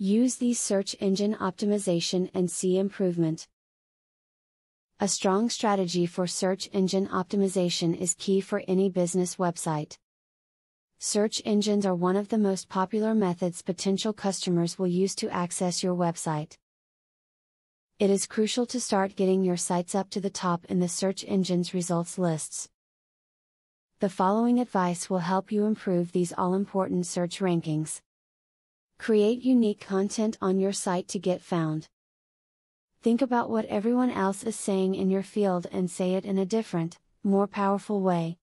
Use these search engine optimization and see improvement. A strong strategy for search engine optimization is key for any business website. Search engines are one of the most popular methods potential customers will use to access your website. It is crucial to start getting your sites up to the top in the search engine's results lists. The following advice will help you improve these all important search rankings. Create unique content on your site to get found. Think about what everyone else is saying in your field and say it in a different, more powerful way.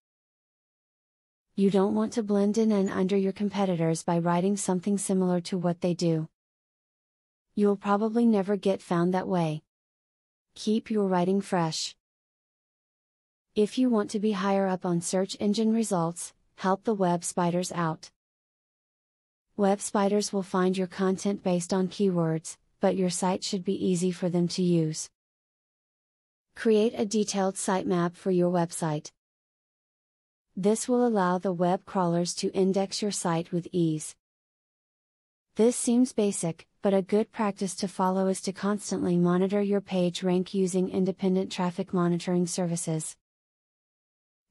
You don't want to blend in and under your competitors by writing something similar to what they do. You'll probably never get found that way. Keep your writing fresh. If you want to be higher up on search engine results, help the web spiders out. Web spiders will find your content based on keywords, but your site should be easy for them to use. Create a detailed sitemap for your website. This will allow the web crawlers to index your site with ease. This seems basic, but a good practice to follow is to constantly monitor your page rank using independent traffic monitoring services.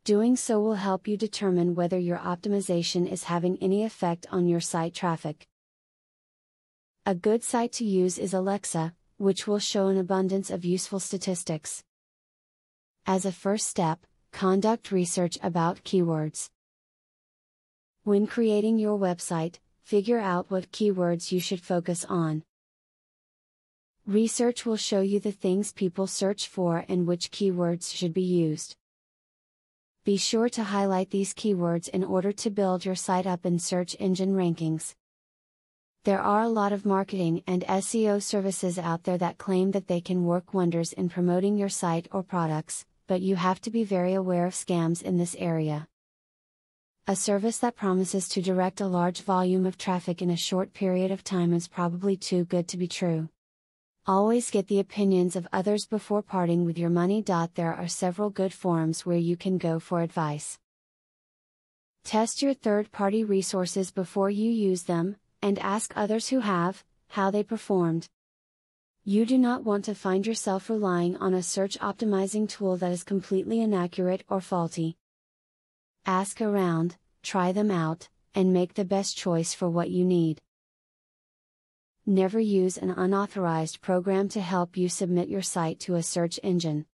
Doing so will help you determine whether your optimization is having any effect on your site traffic. A good site to use is Alexa, which will show an abundance of useful statistics. As a first step, conduct research about keywords. When creating your website, figure out what keywords you should focus on. Research will show you the things people search for and which keywords should be used. Be sure to highlight these keywords in order to build your site up in search engine rankings. There are a lot of marketing and SEO services out there that claim that they can work wonders in promoting your site or products, but you have to be very aware of scams in this area. A service that promises to direct a large volume of traffic in a short period of time is probably too good to be true. Always get the opinions of others before parting with your money. There are several good forums where you can go for advice. Test your third party resources before you use them, and ask others who have, how they performed. You do not want to find yourself relying on a search optimizing tool that is completely inaccurate or faulty. Ask around, try them out, and make the best choice for what you need. Never use an unauthorized program to help you submit your site to a search engine.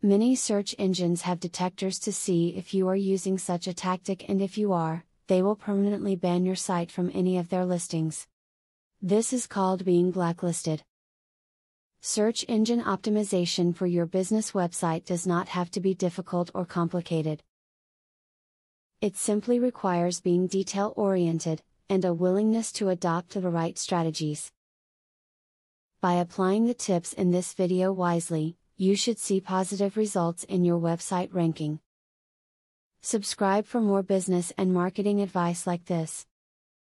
Many search engines have detectors to see if you are using such a tactic, and if you are, they will permanently ban your site from any of their listings. This is called being blacklisted. Search engine optimization for your business website does not have to be difficult or complicated. It simply requires being detail oriented, and a willingness to adopt the right strategies. By applying the tips in this video wisely, you should see positive results in your website ranking. Subscribe for more business and marketing advice like this.